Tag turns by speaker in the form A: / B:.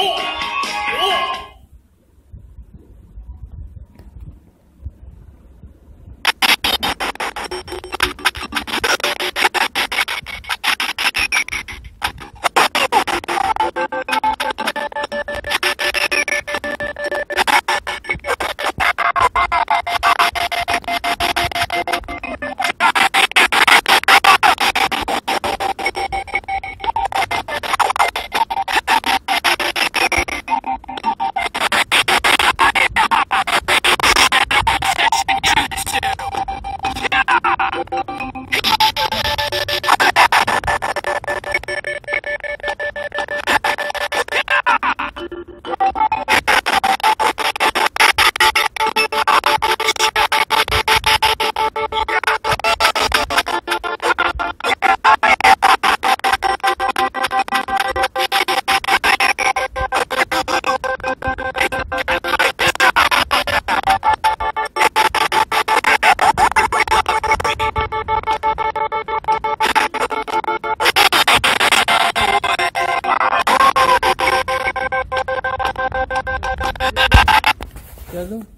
A: Oh!
B: Thank you. कर दूँ